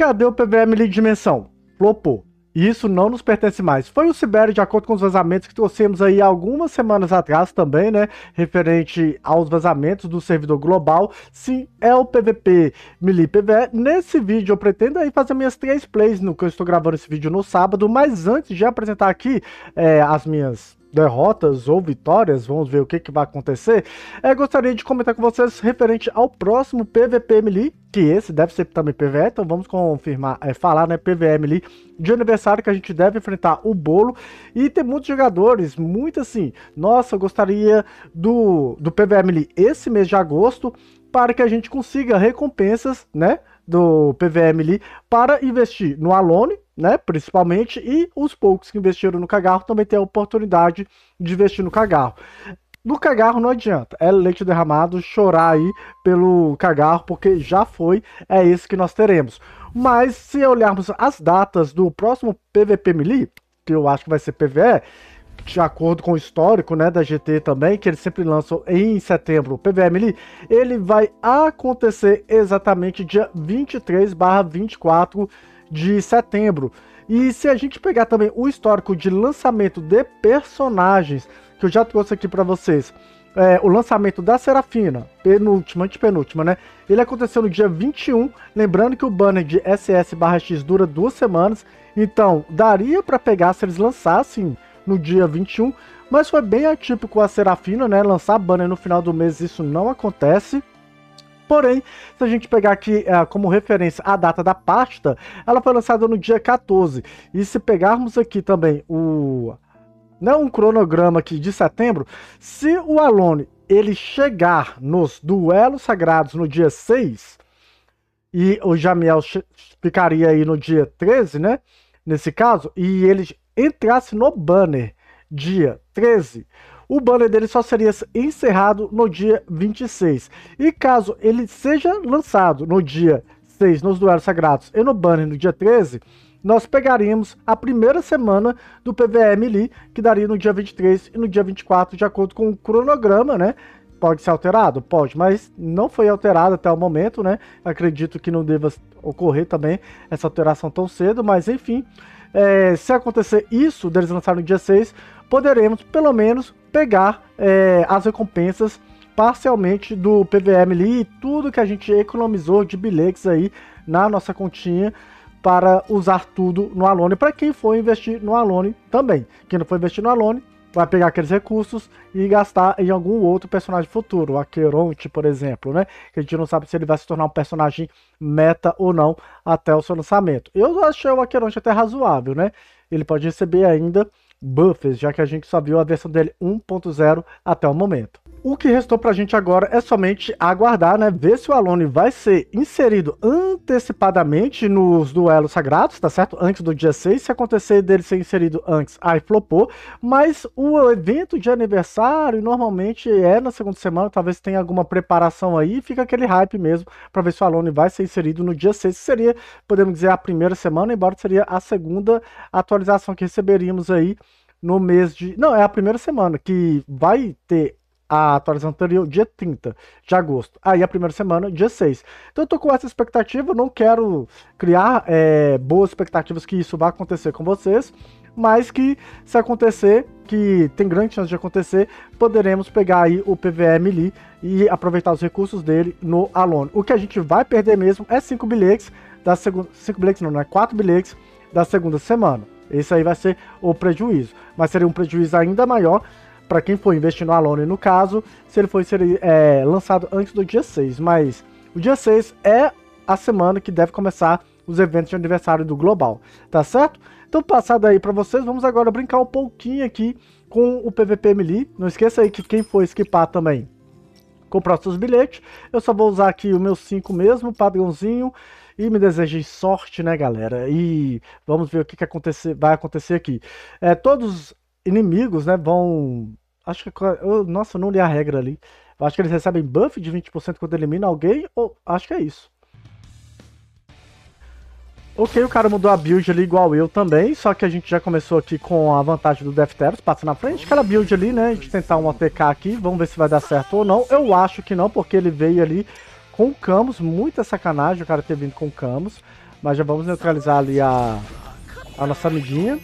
cadê o PVM de dimensão? Flopou. Isso não nos pertence mais. Foi o Sibério, de acordo com os vazamentos que trouxemos aí algumas semanas atrás também, né? Referente aos vazamentos do servidor global. Sim, é o PVP Melee PVE. Nesse vídeo eu pretendo aí fazer minhas três plays no que eu estou gravando esse vídeo no sábado. Mas antes de apresentar aqui é, as minhas derrotas ou vitórias, vamos ver o que, que vai acontecer, é, gostaria de comentar com vocês referente ao próximo PVP Melee, que esse deve ser também PVE, então vamos confirmar, é, falar, né, PVE Melee de aniversário que a gente deve enfrentar o bolo, e tem muitos jogadores, muito assim, nossa, eu gostaria do, do PVE Melee esse mês de agosto, para que a gente consiga recompensas, né, do PVM ali para investir no Alone, né, principalmente, e os poucos que investiram no Cagarro também têm a oportunidade de investir no Cagarro. No Cagarro não adianta, é leite derramado, chorar aí pelo Cagarro, porque já foi, é esse que nós teremos. Mas se olharmos as datas do próximo PVP Melee, que eu acho que vai ser PVE, de acordo com o histórico né, da GT também, que eles sempre lançam em setembro, o PVM ali, ele vai acontecer exatamente dia 23 barra 24 de setembro. E se a gente pegar também o histórico de lançamento de personagens, que eu já trouxe aqui para vocês, é, o lançamento da Serafina, penúltima, antepenúltima, né? Ele aconteceu no dia 21, lembrando que o banner de SS/X dura duas semanas, então daria para pegar se eles lançassem no dia 21, mas foi bem atípico a Serafina, né? Lançar banner no final do mês, isso não acontece. Porém, se a gente pegar aqui é, como referência a data da pasta, ela foi lançada no dia 14. E se pegarmos aqui também o não um cronograma aqui de setembro, se o Alone ele chegar nos duelos sagrados no dia 6 e o Jamiel ficaria aí no dia 13, né? Nesse caso, e ele entrasse no banner dia 13, o banner dele só seria encerrado no dia 26. E caso ele seja lançado no dia 6 nos duelos sagrados e no banner no dia 13, nós pegaríamos a primeira semana do PVM ali, que daria no dia 23 e no dia 24, de acordo com o cronograma, né? Pode ser alterado? Pode, mas não foi alterado até o momento, né? Acredito que não deva ocorrer também essa alteração tão cedo, mas enfim, é, se acontecer isso, deles lançarem no dia 6, poderemos pelo menos pegar é, as recompensas parcialmente do PVM ali e tudo que a gente economizou de bilhetes aí na nossa continha para usar tudo no Alone, para quem for investir no Alone também. Quem não for investir no Alone, vai pegar aqueles recursos e gastar em algum outro personagem futuro, o Aqueronte, por exemplo, né? Que a gente não sabe se ele vai se tornar um personagem meta ou não até o seu lançamento. Eu achei o Aqueronte até razoável, né? Ele pode receber ainda buffs, já que a gente só viu a versão dele 1.0 até o momento. O que restou pra gente agora é somente aguardar, né? Ver se o Alone vai ser inserido antecipadamente nos duelos sagrados, tá certo? Antes do dia 6. Se acontecer dele ser inserido antes, aí flopou. Mas o evento de aniversário normalmente é na segunda semana. Talvez tenha alguma preparação aí. Fica aquele hype mesmo pra ver se o Alone vai ser inserido no dia 6. Seria, podemos dizer, a primeira semana, embora seria a segunda atualização que receberíamos aí no mês de. Não, é a primeira semana que vai ter a atualização anterior, dia 30 de agosto. Aí a primeira semana, dia 6. Então eu tô com essa expectativa, não quero criar é, boas expectativas que isso vai acontecer com vocês, mas que se acontecer, que tem grande chance de acontecer, poderemos pegar aí o PVM ali e aproveitar os recursos dele no Alone. O que a gente vai perder mesmo é 5 bilhetes da segunda. 5 bilhetes não, não é 4 bilhetes da segunda semana. Esse aí vai ser o prejuízo. Mas seria um prejuízo ainda maior para quem for investir no Alone, no caso, se ele for ser é, lançado antes do dia 6. Mas o dia 6 é a semana que deve começar os eventos de aniversário do Global, tá certo? Então, passado aí para vocês, vamos agora brincar um pouquinho aqui com o PVP Melee. Não esqueça aí que quem for esquipar também, comprar seus bilhetes. Eu só vou usar aqui o meu 5 mesmo, padrãozinho. E me desejem sorte, né, galera? E vamos ver o que, que acontecer, vai acontecer aqui. É, todos inimigos, né, vão Acho que. Eu, nossa, eu não li a regra ali. Acho que eles recebem buff de 20% quando elimina alguém, ou acho que é isso. Ok, o cara mudou a build ali igual eu também, só que a gente já começou aqui com a vantagem do Defteros, passa na frente, aquela build ali, né, de tentar um ATK aqui, vamos ver se vai dar certo ou não. Eu acho que não, porque ele veio ali com o Camus, muita sacanagem o cara ter vindo com o Camus, Mas já vamos neutralizar ali a, a nossa amiguinha.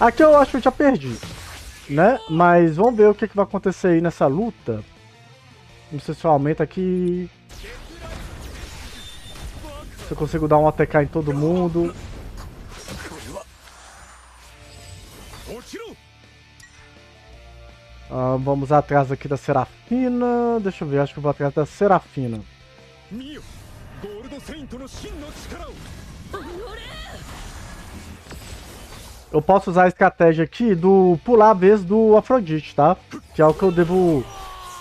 Aqui eu acho que eu já perdi, né? Mas vamos ver o que, que vai acontecer aí nessa luta. Não sei se eu aumento aqui. Se eu consigo dar um ATK em todo mundo. Uh, vamos atrás aqui da Serafina. Deixa eu ver, acho que eu vou atrás da Serafina. Eu posso usar a estratégia aqui do pular a vez do Afrodite, tá? Que é o que eu devo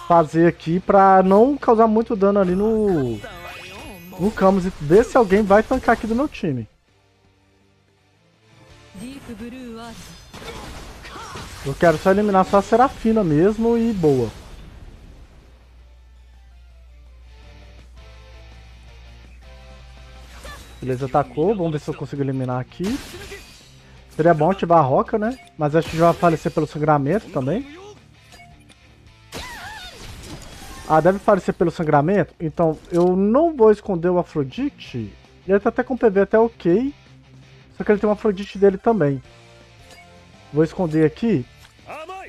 fazer aqui pra não causar muito dano ali no... No Camus e ver se alguém vai tancar aqui do meu time. Eu quero só eliminar só a Serafina mesmo e boa. Beleza, atacou. Vamos ver se eu consigo eliminar aqui. Seria bom a roca, né? Mas acho que já vai falecer pelo sangramento também. Ah, deve falecer pelo sangramento? Então, eu não vou esconder o Afrodite. Ele tá até com PV até ok. Só que ele tem um Afrodite dele também. Vou esconder aqui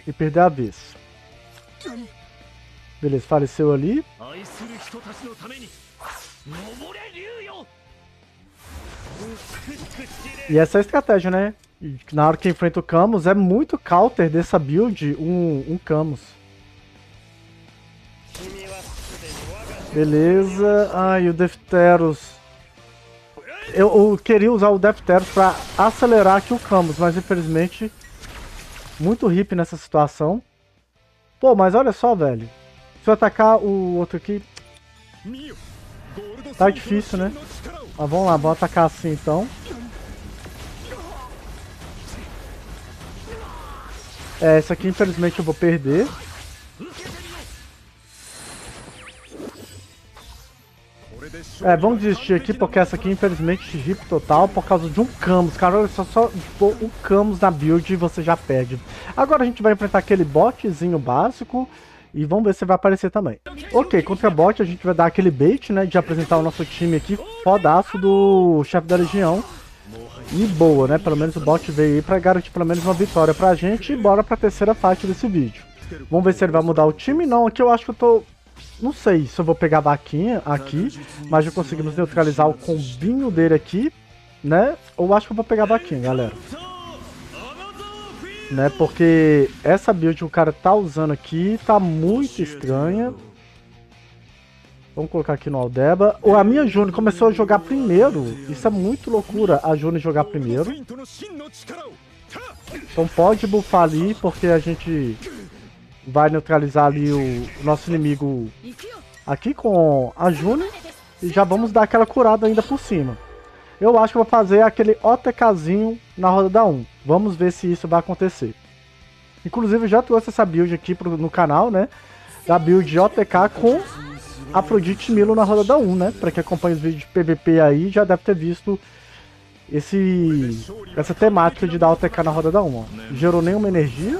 e perder a vez. Beleza, faleceu ali. E essa é a estratégia, né? Na hora que enfrenta o Camus, é muito counter dessa build um, um Camus. Beleza. Ai, o Defteros. Eu, eu, queria usar o Defteros pra acelerar aqui o Camus, mas infelizmente muito hip nessa situação. Pô, mas olha só, velho. Se eu atacar o outro aqui... Tá difícil, né? Mas vamos lá, vamos atacar assim então. É, esse aqui infelizmente eu vou perder. É, vamos desistir aqui porque essa aqui infelizmente rip total por causa de um Camus. Cara, olha só, só tipo, um Camus na build e você já perde. Agora a gente vai enfrentar aquele botzinho básico e vamos ver se vai aparecer também. Ok, contra bot a gente vai dar aquele bait, né, de apresentar o nosso time aqui, fodaço do chefe da legião. E boa, né, pelo menos o bot veio aí pra garantir pelo menos uma vitória pra gente e bora pra terceira parte desse vídeo. Vamos ver se ele vai mudar o time. Não, aqui eu acho que eu tô não sei se eu vou pegar a vaquinha aqui, mas já conseguimos neutralizar o combinho dele aqui, né? Ou acho que eu vou pegar a vaquinha, galera. Né? Porque essa build que o cara tá usando aqui tá muito estranha. Vamos colocar aqui no Aldeba. A minha Juni começou a jogar primeiro. Isso é muito loucura, a Juni jogar primeiro. Então pode buffar ali, porque a gente vai neutralizar ali o, nosso inimigo aqui com a Juni. E já vamos dar aquela curada ainda por cima. Eu acho que vou fazer aquele OTKzinho na roda da 1. Vamos ver se isso vai acontecer. Inclusive, eu já trouxe essa build aqui pro, no canal, né? Da build OTK com Afrodite Milo na roda da 1, né? Pra quem acompanha os vídeos de PVP aí, já deve ter visto esse, essa temática de dar OTK na roda da 1. Ó. Gerou nenhuma energia.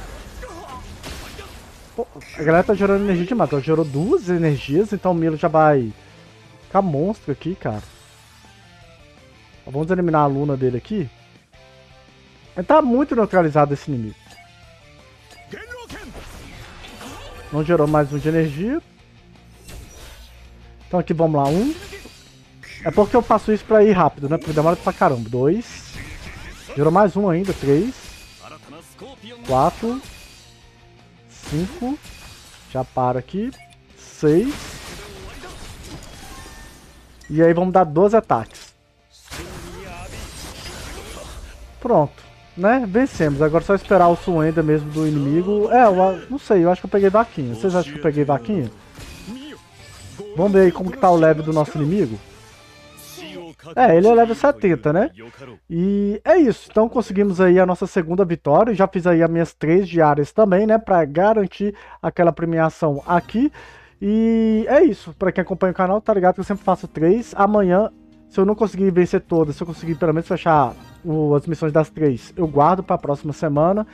Pô, a galera tá gerando energia demais. Ela gerou duas energias, então o Milo já vai ficar monstro aqui, cara. Vamos eliminar a Luna dele aqui. Ele tá muito neutralizado esse inimigo. Não gerou mais um de energia. Então aqui vamos lá, um. É porque eu faço isso pra ir rápido, né? Porque demora pra caramba. Dois. Gerou mais um ainda, três. Quatro. 5. Já para aqui. 6. E aí vamos dar 12 ataques. Pronto. Né? Vencemos. Agora é só esperar o Suenda mesmo do inimigo. É, eu não sei. Eu acho que eu peguei vaquinha. Vocês acham que eu peguei vaquinha? Vamos ver aí como que tá o level do nosso inimigo. É, ele é level 70, né? E é isso. Então conseguimos aí a nossa segunda vitória. Já fiz aí as minhas três diárias também, né? Pra garantir aquela premiação aqui. E é isso. Pra quem acompanha o canal, tá ligado que eu sempre faço três. Amanhã, se eu não conseguir vencer todas, se eu conseguir pelo menos fechar o, as missões das três, eu guardo pra próxima semana.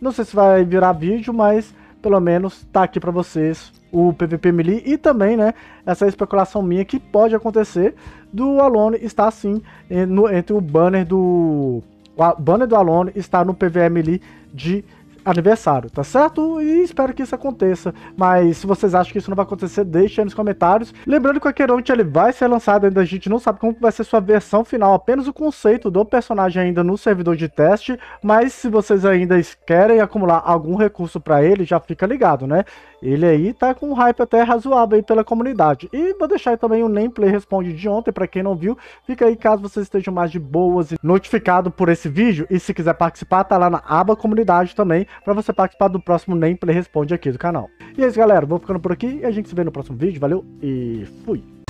Não sei se vai virar vídeo, mas pelo menos tá aqui para vocês o PVP Melee e também, né, essa especulação minha que pode acontecer do Alone estar assim entre o banner do o banner do Alone está no PVM Melee de aniversário, tá certo? E espero que isso aconteça. Mas se vocês acham que isso não vai acontecer, deixe aí nos comentários. Lembrando que o Aqueronte ele vai ser lançado, ainda a gente não sabe como vai ser sua versão final, apenas o conceito do personagem ainda no servidor de teste, mas se vocês ainda querem acumular algum recurso para ele, já fica ligado, né? Ele aí tá com um hype até razoável aí pela comunidade. E vou deixar aí também o Nameplay Responde de ontem, para quem não viu, fica aí caso vocês estejam mais de boas e notificado por esse vídeo. E se quiser participar, tá lá na aba comunidade também, para você participar do próximo Nameplay Responde aqui do canal. E é isso, galera. Vou ficando por aqui e a gente se vê no próximo vídeo. Valeu e fui!